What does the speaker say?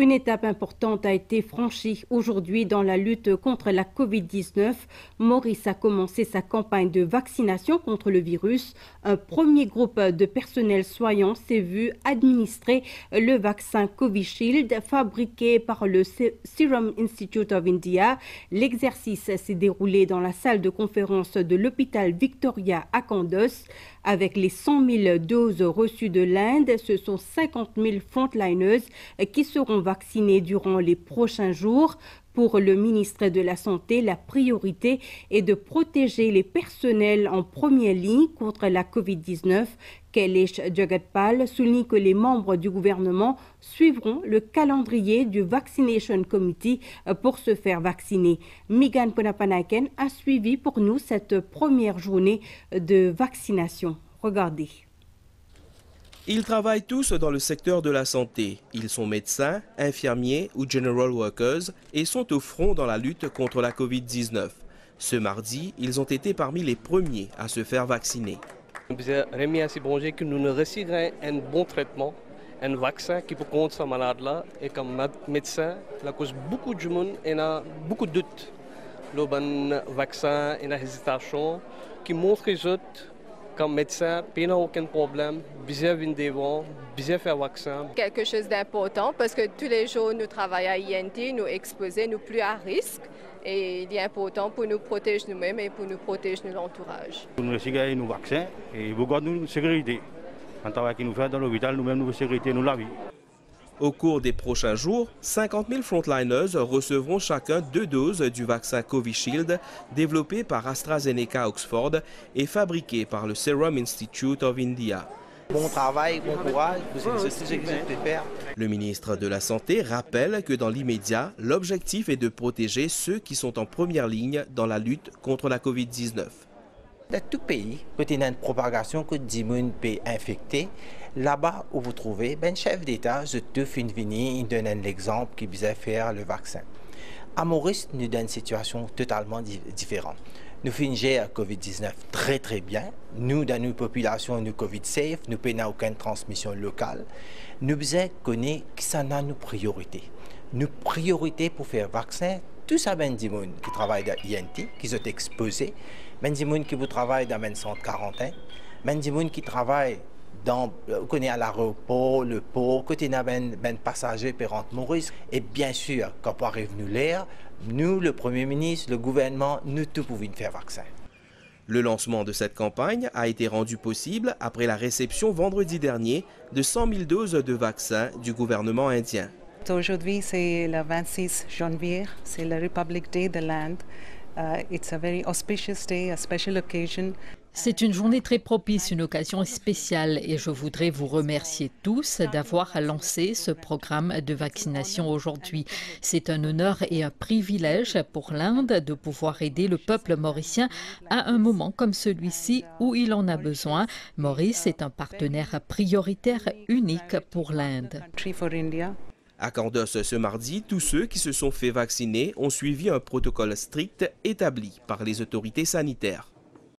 Une étape importante a été franchie aujourd'hui dans la lutte contre la COVID-19. Maurice a commencé sa campagne de vaccination contre le virus. Un premier groupe de personnel soignant s'est vu administrer le vaccin Covishield fabriqué par le Serum Institute of India. L'exercice s'est déroulé dans la salle de conférence de l'hôpital Victoria à Kandos. Avec les 100 000 doses reçues de l'Inde, ce sont 50 000 frontliners qui seront vaccinés durant les prochains jours. Pour le ministre de la Santé, la priorité est de protéger les personnels en première ligne contre la COVID-19. Kailesh Jagatpal souligne que les membres du gouvernement suivront le calendrier du Vaccination Committee pour se faire vacciner. Megan Ponapanaken a suivi pour nous cette première journée de vaccination. Regardez. Ils travaillent tous dans le secteur de la santé. Ils sont médecins, infirmiers ou general workers et sont au front dans la lutte contre la COVID-19. Ce mardi, ils ont été parmi les premiers à se faire vacciner. Rémi Bonjour que nous ne reçurons un bon traitement, un vaccin qui peut contre ce malade-là. Et comme médecin, la cause beaucoup de monde et a beaucoup de doutes. Le bon vaccin et la hésitation qui montre les autres comme médecin, il n'y a aucun problème, bien venir devant, bien faire vaccin. Quelque chose d'important parce que tous les jours nous travaillons à INT, nous exposer, nous plus à risque. Et il est important pour nous protéger nous-mêmes et pour nous protéger notre entourage. Pour nous gagner nos vaccins et pour garder notre sécurité. En travail que nous faisons dans l'hôpital, nous-mêmes, nous sécurité, nous la vie. Au cours des prochains jours, 50 000 frontliners recevront chacun deux doses du vaccin Covishield développé par AstraZeneca Oxford et fabriqué par le Serum Institute of India. Bon travail, bon courage, Le ministre de la Santé rappelle que dans l'immédiat, l'objectif est de protéger ceux qui sont en première ligne dans la lutte contre la COVID-19 dans tout pays, quand il y a une propagation que 10 000 peut infecter, là-bas où vous trouvez, ben, chef d'État, je te fais venir, il donne un exemple qui visait faire le vaccin. À Maurice, nous donne une situation totalement différente. Nous finissons la COVID-19 très très bien. Nous, dans nos populations, nous COVID safe, nous n'avons aucune transmission locale. Nous devons connaître qui sont nos priorités. Nos priorités pour faire vaccin, tout ça, ben, qui travaillent dans l'INT, qui sont exposés, ben, qui travaillent dans le centre quarantaine, qui travaillent dans, euh, à l'aéroport, le port, côté n'a ben, ben passager Maurice. Et bien sûr, quand on arrive l'air, nous, le Premier ministre, le gouvernement, nous tous pouvons faire vaccin. Le lancement de cette campagne a été rendu possible après la réception vendredi dernier de 100 000 doses de vaccins du gouvernement indien. Aujourd'hui, c'est le 26 janvier, c'est le Republic Day de l'Inde. Uh, it's a very auspicious day, a special occasion. C'est une journée très propice, une occasion spéciale et je voudrais vous remercier tous d'avoir lancé ce programme de vaccination aujourd'hui. C'est un honneur et un privilège pour l'Inde de pouvoir aider le peuple mauricien à un moment comme celui-ci où il en a besoin. Maurice est un partenaire prioritaire unique pour l'Inde. À Candos ce mardi, tous ceux qui se sont fait vacciner ont suivi un protocole strict établi par les autorités sanitaires.